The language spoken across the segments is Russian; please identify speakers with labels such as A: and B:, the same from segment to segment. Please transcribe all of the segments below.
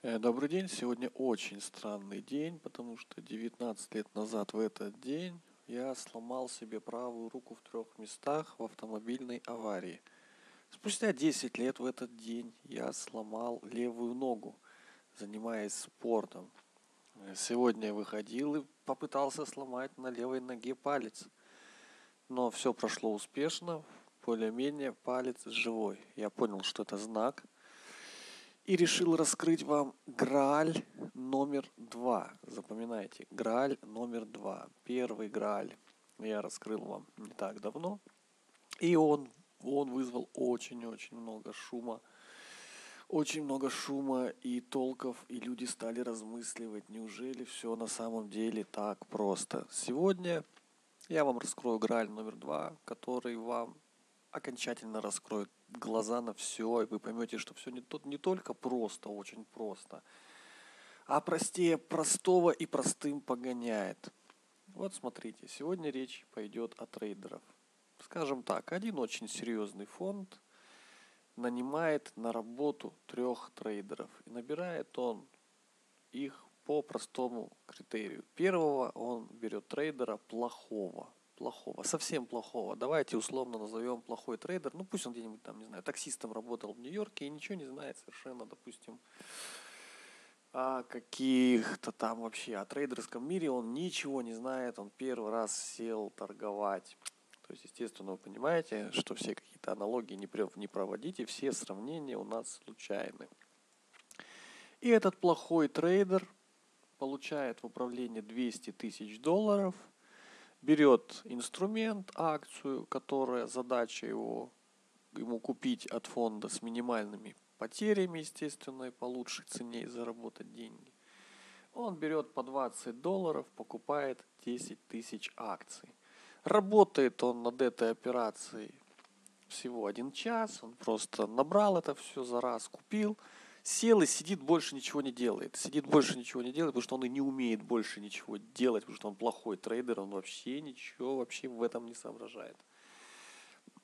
A: Э, Добрый день. Сегодня очень странный день, потому что 19 лет назад в этот день я сломал себе правую руку в трех местах в автомобильной аварии. Спустя 10 лет в этот день я сломал левую ногу, занимаясь спортом. Э, Сегодня я выходил и попытался сломать на левой ноге палец. Но все прошло успешно, более-менее палец живой. Я понял, что это знак – и решил раскрыть вам Грааль номер два. Запоминайте, Грааль номер два. Первый Грааль я раскрыл вам не так давно. И он, он вызвал очень-очень много шума. Очень много шума и толков, и люди стали размысливать, неужели все на самом деле так просто. Сегодня я вам раскрою Грааль номер два, который вам окончательно раскроет глаза на все, и вы поймете, что все не, то, не только просто, очень просто, а простее простого и простым погоняет. Вот смотрите, сегодня речь пойдет о трейдеров. Скажем так, один очень серьезный фонд нанимает на работу трех трейдеров. И набирает он их по простому критерию. Первого он берет трейдера плохого, плохого, совсем плохого. Давайте условно назовем плохой трейдер. Ну пусть он где-нибудь там, не знаю, таксистом работал в Нью-Йорке и ничего не знает совершенно, допустим, о каких-то там вообще, о трейдерском мире он ничего не знает, он первый раз сел торговать. То есть, естественно, вы понимаете, что все какие-то аналогии не, проводите, все сравнения у нас случайны. И этот плохой трейдер получает в управление 200 тысяч долларов – берет инструмент, акцию, которая задача его ему купить от фонда с минимальными потерями, естественно, и по лучшей цене и заработать деньги. Он берет по 20 долларов, покупает 10 тысяч акций. Работает он над этой операцией всего один час, он просто набрал это все за раз, купил – сел и сидит, больше ничего не делает. Сидит, больше ничего не делает, потому что он и не умеет больше ничего делать, потому что он плохой трейдер, он вообще ничего вообще в этом не соображает.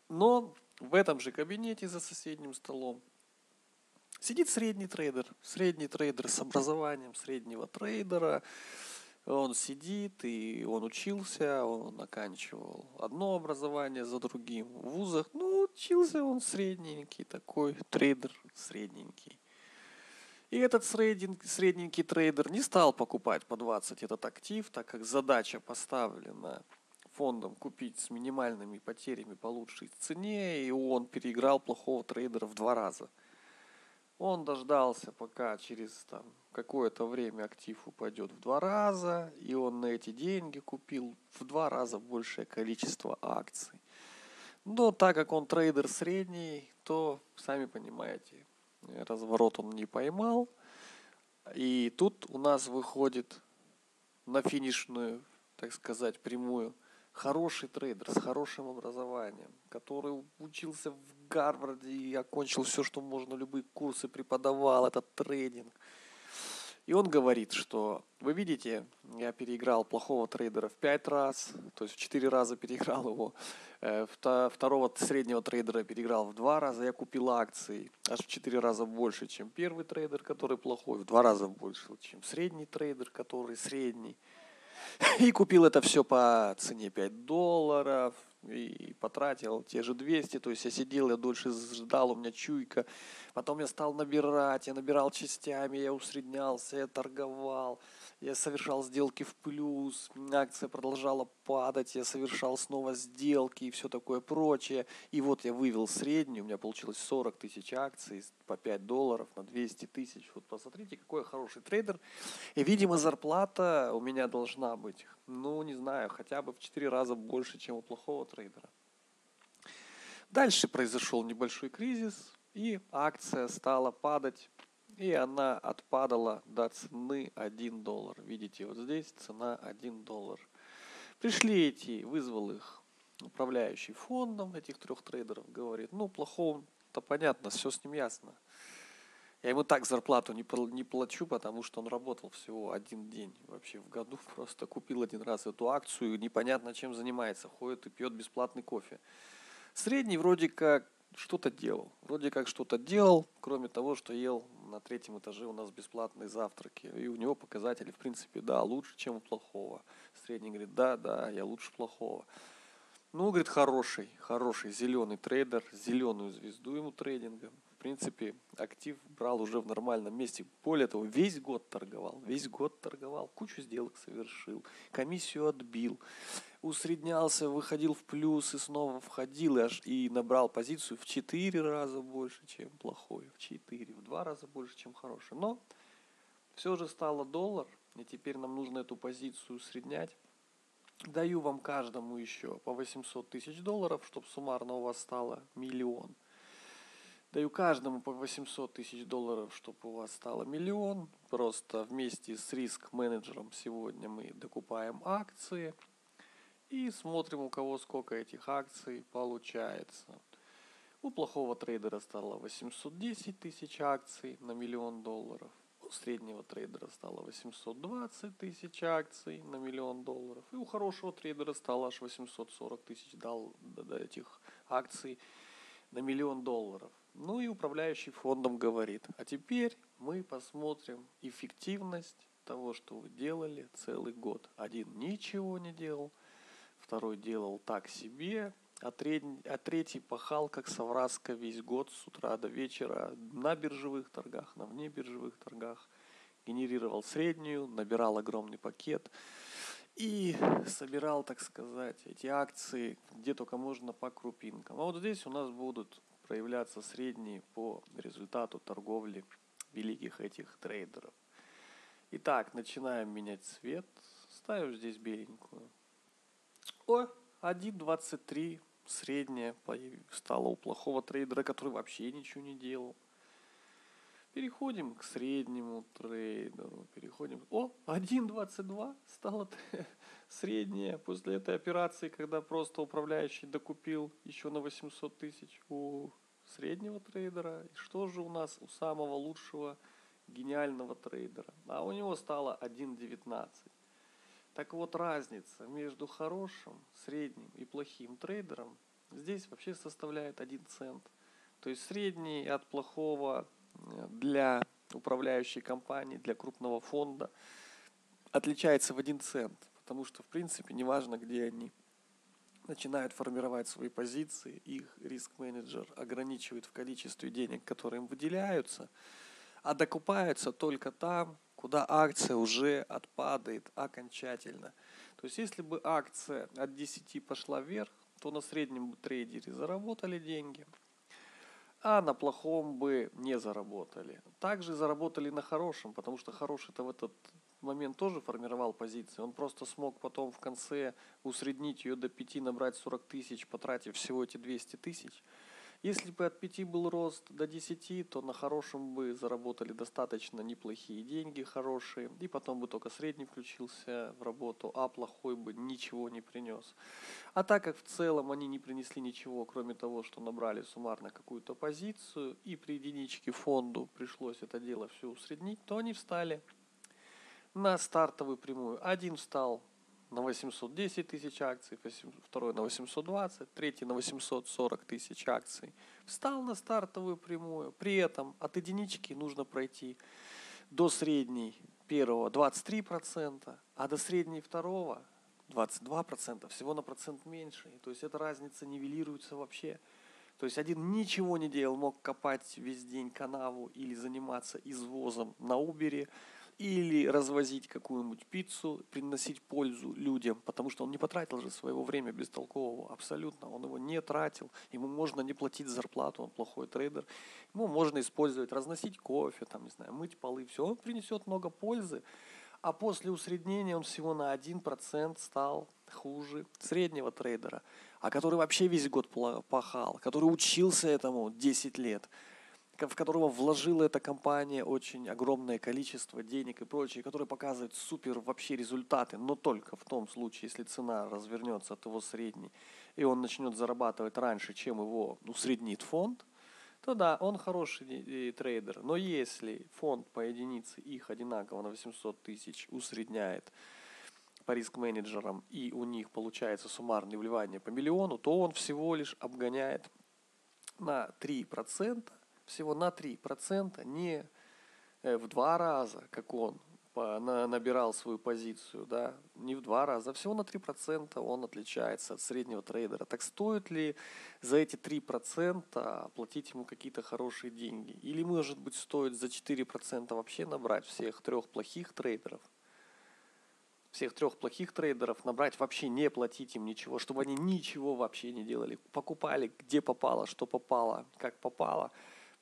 A: Но в этом же кабинете за соседним столом сидит средний трейдер, средний трейдер с образованием среднего трейдера, он сидит и он учился, он оканчивал одно образование за другим в вузах. Ну, учился он средненький такой, трейдер средненький. И этот средненький трейдер не стал покупать по 20 этот актив, так как задача поставлена фондом купить с минимальными потерями по лучшей цене, и он переиграл плохого трейдера в два раза. Он дождался, пока через там, какое-то время актив упадет в два раза, и он на эти деньги купил в два раза большее количество акций. Но так как он трейдер средний, то, сами понимаете, разворот он не поймал. И тут у нас выходит на финишную, так сказать, прямую хороший трейдер с хорошим образованием, который учился в Гарварде и окончил все, что можно, любые курсы преподавал, этот трейдинг – и он говорит, что вы видите, я переиграл плохого трейдера в 5 раз, то есть в 4 раза переиграл его, э, второго среднего трейдера переиграл в 2 раза, я купил акции аж в 4 раза больше, чем первый трейдер, который плохой, в 2 раза больше, чем средний трейдер, который средний. И купил это все по цене 5 долларов, и потратил те же 200, то есть я сидел, я дольше ждал, у меня чуйка, потом я стал набирать, я набирал частями, я усреднялся, я торговал, я совершал сделки в плюс, акция продолжала падать, я совершал снова сделки и все такое прочее. И вот я вывел среднюю, у меня получилось 40 тысяч акций по 5 долларов на 200 тысяч. Вот посмотрите, какой я хороший трейдер. И, видимо, зарплата у меня должна быть, ну, не знаю, хотя бы в 4 раза больше, чем у плохого трейдера. Дальше произошел небольшой кризис, и акция стала падать и она отпадала до цены 1 доллар. Видите, вот здесь цена 1 доллар. Пришли эти, вызвал их управляющий фондом этих трех трейдеров, говорит, ну, плохого-то понятно, все с ним ясно. Я ему так зарплату не, не плачу, потому что он работал всего один день вообще в году. Просто купил один раз эту акцию, непонятно чем занимается, ходит и пьет бесплатный кофе. Средний вроде как что-то делал. Вроде как что-то делал, кроме того, что ел на третьем этаже у нас бесплатные завтраки. И у него показатели, в принципе, да, лучше, чем у плохого. Средний говорит, да, да, я лучше плохого. Ну, говорит, хороший, хороший зеленый трейдер, зеленую звезду ему трейдинга. Принципе, актив брал уже в нормальном месте. Более того, весь год торговал, весь год торговал, кучу сделок совершил, комиссию отбил, усреднялся, выходил в плюс и снова входил и, аж, и набрал позицию в 4 раза больше, чем плохой, в 4, в 2 раза больше, чем хороший. Но все же стало доллар, и теперь нам нужно эту позицию усреднять. Даю вам каждому еще по 800 тысяч долларов, чтобы суммарно у вас стало миллион. Даю каждому по 800 тысяч долларов, чтобы у вас стало миллион. Просто вместе с риск-менеджером сегодня мы докупаем акции и смотрим, у кого сколько этих акций получается. У плохого трейдера стало 810 тысяч акций на миллион долларов у среднего трейдера стало 820 тысяч акций на миллион долларов. И у хорошего трейдера стало аж 840 тысяч дал этих акций на миллион долларов. Ну и управляющий фондом говорит, а теперь мы посмотрим эффективность того, что вы делали целый год. Один ничего не делал, второй делал так себе, а третий, а третий пахал как совраска весь год с утра до вечера на биржевых торгах, на внебиржевых торгах, генерировал среднюю, набирал огромный пакет и собирал, так сказать, эти акции где только можно по крупинкам. А вот здесь у нас будут проявляться средние по результату торговли великих этих трейдеров. Итак, начинаем менять цвет. Ставим здесь беленькую. О, 1.23 средняя стала у плохого трейдера, который вообще ничего не делал. Переходим к среднему трейдеру. Переходим. О, 1.22 стала средняя после этой операции, когда просто управляющий докупил еще на 800 тысяч у среднего трейдера. И что же у нас у самого лучшего гениального трейдера? А у него стало 1.19. Так вот, разница между хорошим, средним и плохим трейдером здесь вообще составляет 1 цент. То есть средний от плохого для управляющей компании, для крупного фонда отличается в 1 цент. Потому что, в принципе, неважно, где они начинают формировать свои позиции, их риск-менеджер ограничивает в количестве денег, которые им выделяются, а докупаются только там, куда акция уже отпадает окончательно. То есть если бы акция от 10 пошла вверх, то на среднем трейдере заработали деньги, а на плохом бы не заработали. Также заработали на хорошем, потому что хороший-то в этот момент тоже формировал позиции. Он просто смог потом в конце усреднить ее до 5, набрать 40 тысяч, потратив всего эти 200 тысяч. Если бы от 5 был рост до 10, то на хорошем бы заработали достаточно неплохие деньги, хорошие, и потом бы только средний включился в работу, а плохой бы ничего не принес. А так как в целом они не принесли ничего, кроме того, что набрали суммарно какую-то позицию, и при единичке фонду пришлось это дело все усреднить, то они встали на стартовую прямую. Один встал на 810 тысяч акций, второй на 820, третий на 840 тысяч акций. Встал на стартовую прямую. При этом от единички нужно пройти до средней первого 23%, а до средней второго 22%, всего на процент меньше. То есть эта разница нивелируется вообще. То есть один ничего не делал, мог копать весь день канаву или заниматься извозом на Убере, или развозить какую-нибудь пиццу, приносить пользу людям, потому что он не потратил же своего время бестолкового, абсолютно, он его не тратил, ему можно не платить зарплату, он плохой трейдер, ему можно использовать, разносить кофе, там, не знаю, мыть полы, все, он принесет много пользы, а после усреднения он всего на 1% стал хуже среднего трейдера, а который вообще весь год пахал, который учился этому 10 лет, в которого вложила эта компания очень огромное количество денег и прочее, который показывает супер вообще результаты, но только в том случае, если цена развернется от его средней, и он начнет зарабатывать раньше, чем его усреднит фонд, то да, он хороший трейдер. Но если фонд по единице их одинаково на 800 тысяч усредняет по риск-менеджерам, и у них получается суммарное вливание по миллиону, то он всего лишь обгоняет на 3% всего на 3%, не э, в два раза, как он, набирал свою позицию, да, не в два раза, а всего на 3% он отличается от среднего трейдера. Так стоит ли за эти 3% платить ему какие-то хорошие деньги? Или, может быть, стоит за 4% вообще набрать всех трех плохих трейдеров? всех трех плохих трейдеров, набрать, вообще не платить им ничего, чтобы они ничего вообще не делали. Покупали где попало, что попало, как попало.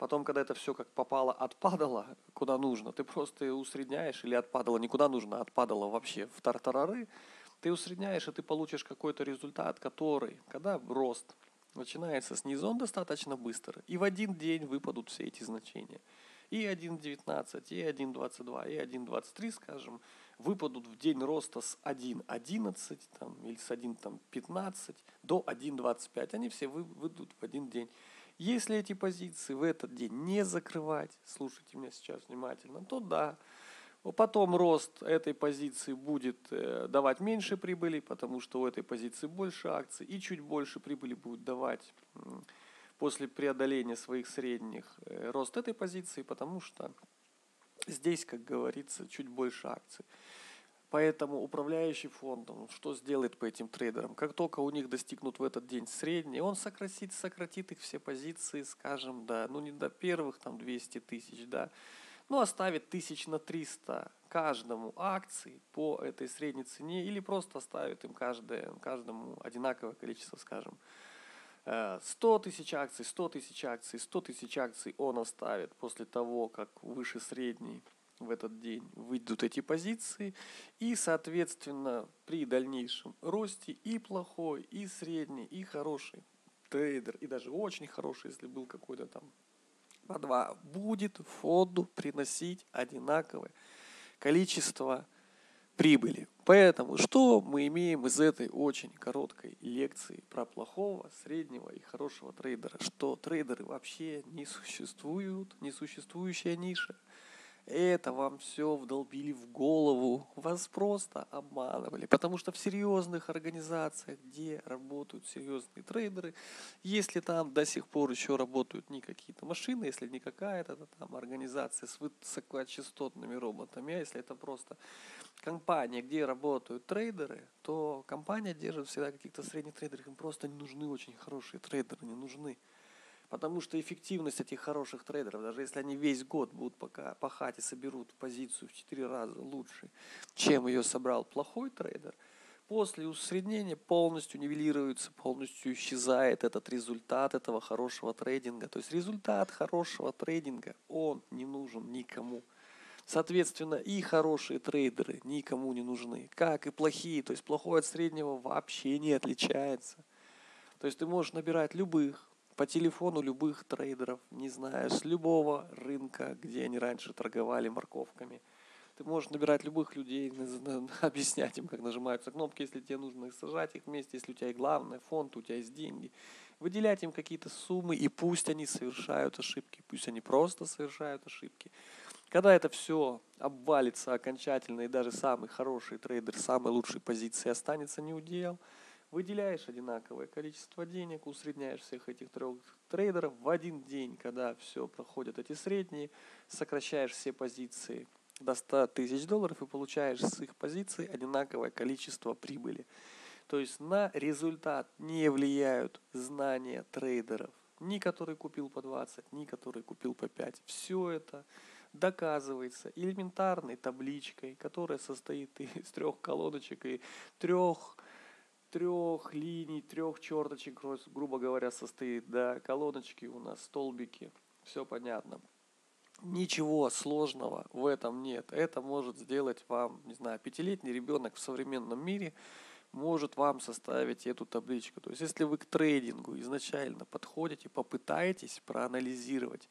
A: Потом, когда это все как попало, отпадало, куда нужно, ты просто усредняешь или отпадало не куда нужно, а отпадало вообще в тартарары, ты усредняешь, и ты получишь какой-то результат, который, когда рост начинается снизу, он достаточно быстро. И в один день выпадут все эти значения. И 1.19, и 1.22, и 1.23, скажем, выпадут в день роста с 1.11 там, или с 1.15 до 1.25. Они все вы, выйдут в один день. Если эти позиции в этот день не закрывать, слушайте меня сейчас внимательно, то да, Потом рост этой позиции будет э, давать меньше прибыли, потому что у этой позиции больше акций, и чуть больше прибыли будет давать после преодоления своих средних э, рост этой позиции, потому что здесь, как говорится, чуть больше акций. Поэтому управляющий фондом, что сделает по этим трейдерам? Как только у них достигнут в этот день средний, он сократит, сократит их все позиции, скажем, да, ну не до первых там 200 тысяч, да, ну оставит тысяч на 300 каждому акции по этой средней цене или просто оставит им каждое, каждому одинаковое количество, скажем, 100 э, тысяч акций, 100 тысяч акций, 100 тысяч акций он оставит после того, как выше средний в этот день выйдут эти позиции, и, соответственно, при дальнейшем росте и плохой, и средний, и хороший трейдер, и даже очень хороший, если был какой-то там по два, будет фонду приносить одинаковое количество прибыли. Поэтому что мы имеем из этой очень короткой лекции про плохого, среднего и хорошего трейдера? Что трейдеры вообще не существуют, несуществующая ниша – это вам все вдолбили в голову. Вас просто обманывали. Потому что в серьезных организациях, где работают серьезные трейдеры, если там до сих пор еще работают не какие-то машины, если не какая-то там организация с высокочастотными роботами, а если это просто компания, где работают трейдеры, то компания держит всегда каких-то средних трейдеров. Им просто не нужны очень хорошие трейдеры, не нужны. Потому что эффективность этих хороших трейдеров, даже если они весь год будут пока пахать и соберут позицию в 4 раза лучше, чем ее собрал плохой трейдер, после усреднения полностью нивелируется, полностью исчезает этот результат этого хорошего трейдинга. То есть результат хорошего трейдинга, он не нужен никому. Соответственно, и хорошие трейдеры никому не нужны, как и плохие. То есть плохой от среднего вообще не отличается. То есть ты можешь набирать любых по телефону любых трейдеров, не знаю, с любого рынка, где они раньше торговали морковками. Ты можешь набирать любых людей, объяснять им, как нажимаются кнопки, если тебе нужно их сажать их вместе, если у тебя и главное фонд, у тебя есть деньги. Выделять им какие-то суммы, и пусть они совершают ошибки, пусть они просто совершают ошибки. Когда это все обвалится окончательно, и даже самый хороший трейдер, самой лучшей позиции останется неудел, выделяешь одинаковое количество денег, усредняешь всех этих трех трейдеров в один день, когда все проходят эти средние, сокращаешь все позиции до 100 тысяч долларов и получаешь с их позиций одинаковое количество прибыли. То есть на результат не влияют знания трейдеров, ни который купил по 20, ни который купил по 5. Все это доказывается элементарной табличкой, которая состоит из трех колоночек и трех трех линий, трех черточек, грубо говоря, состоит, да, колоночки у нас, столбики, все понятно. Ничего сложного в этом нет. Это может сделать вам, не знаю, пятилетний ребенок в современном мире может вам составить эту табличку. То есть, если вы к трейдингу изначально подходите, попытаетесь проанализировать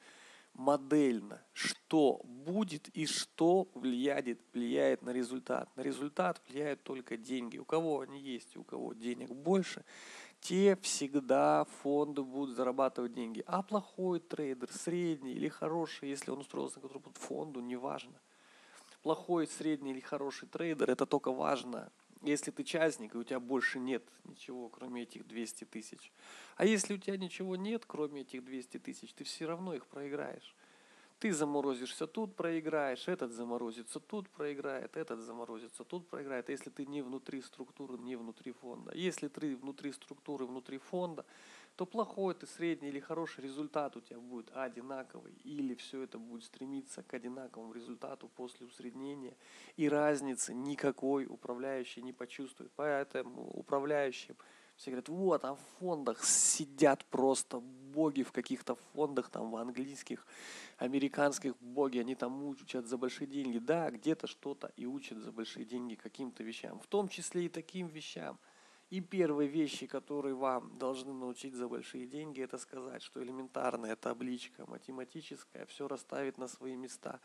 A: модельно, что будет и что влияет, влияет на результат. На результат влияют только деньги. У кого они есть, у кого денег больше, те всегда фонды будут зарабатывать деньги. А плохой трейдер, средний или хороший, если он устроился на фонду, неважно. Плохой, средний или хороший трейдер, это только важно если ты частник, и у тебя больше нет ничего, кроме этих 200 тысяч. А если у тебя ничего нет, кроме этих 200 тысяч, ты все равно их проиграешь. Ты заморозишься тут, проиграешь, этот заморозится тут, проиграет, этот заморозится тут, проиграет. Если ты не внутри структуры, не внутри фонда. Если ты внутри структуры, внутри фонда, то плохой ты, средний или хороший результат у тебя будет одинаковый. Или все это будет стремиться к одинаковому результату после усреднения. И разницы никакой управляющий не почувствует. Поэтому управляющим все говорят, вот, а в фондах сидят просто боги в каких-то фондах, там, в английских, американских боги, они там учат за большие деньги. Да, где-то что-то и учат за большие деньги каким-то вещам, в том числе и таким вещам. И первые вещи, которые вам должны научить за большие деньги, это сказать, что элементарная табличка математическая все расставит на свои места,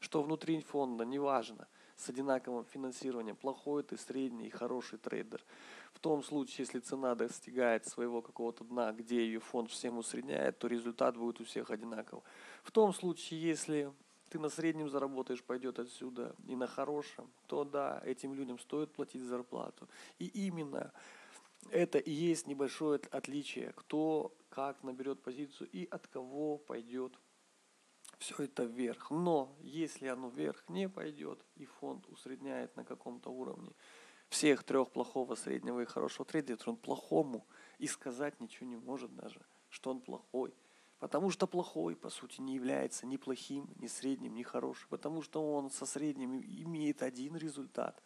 A: что внутри фонда, неважно, с одинаковым финансированием, плохой ты, средний и хороший трейдер – в том случае, если цена достигает своего какого-то дна, где ее фонд всем усредняет, то результат будет у всех одинаков. В том случае, если ты на среднем заработаешь, пойдет отсюда и на хорошем, то да, этим людям стоит платить зарплату. И именно это и есть небольшое отличие, кто как наберет позицию и от кого пойдет все это вверх. Но если оно вверх не пойдет и фонд усредняет на каком-то уровне, всех трех плохого, среднего и хорошего трейдера, он плохому и сказать ничего не может даже, что он плохой. Потому что плохой, по сути, не является ни плохим, ни средним, ни хорошим. Потому что он со средним имеет один результат.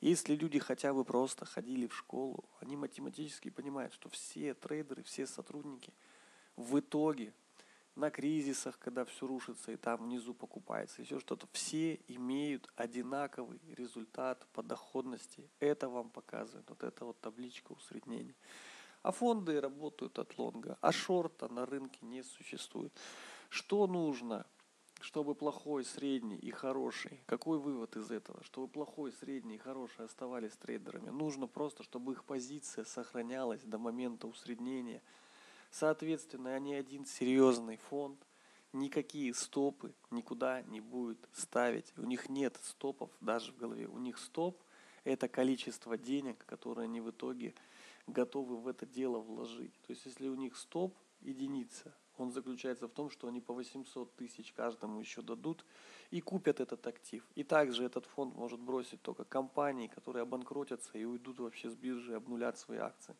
A: Если люди хотя бы просто ходили в школу, они математически понимают, что все трейдеры, все сотрудники в итоге на кризисах, когда все рушится и там внизу покупается, еще что-то, все имеют одинаковый результат по доходности. Это вам показывает вот эта вот табличка усреднения. А фонды работают от лонга, а шорта на рынке не существует. Что нужно, чтобы плохой, средний и хороший, какой вывод из этого? Чтобы плохой, средний и хороший оставались трейдерами. Нужно просто, чтобы их позиция сохранялась до момента усреднения – Соответственно, ни один серьезный фонд никакие стопы никуда не будет ставить. У них нет стопов даже в голове. У них стоп – это количество денег, которые они в итоге готовы в это дело вложить. То есть, если у них стоп единица, он заключается в том, что они по 800 тысяч каждому еще дадут и купят этот актив. И также этот фонд может бросить только компании, которые обанкротятся и уйдут вообще с биржи, обнулят свои акции.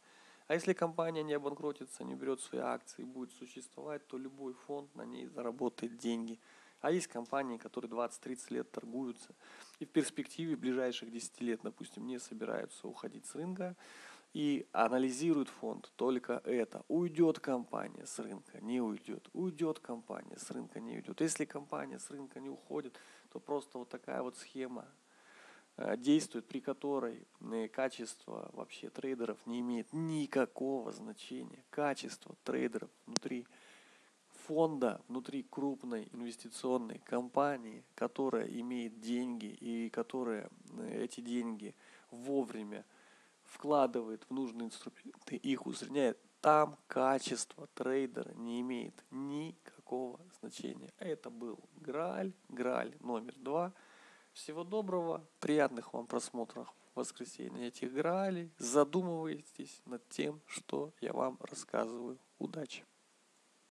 A: А если компания не обанкротится, не берет свои акции и будет существовать, то любой фонд на ней заработает деньги. А есть компании, которые 20-30 лет торгуются и в перспективе ближайших 10 лет, допустим, не собираются уходить с рынка и анализируют фонд только это. Уйдет компания с рынка, не уйдет. Уйдет компания с рынка, не уйдет. Если компания с рынка не уходит, то просто вот такая вот схема Э, действует, при которой э, качество вообще трейдеров не имеет никакого значения. Качество трейдеров внутри фонда, внутри крупной инвестиционной компании, которая имеет деньги и которая э, эти деньги вовремя вкладывает в нужные инструменты, их усредняет, там качество трейдера не имеет никакого значения. Это был Грааль, Грааль номер два – всего доброго, приятных вам просмотров в воскресенье этих гралей. Задумывайтесь над тем, что я вам рассказываю. Удачи!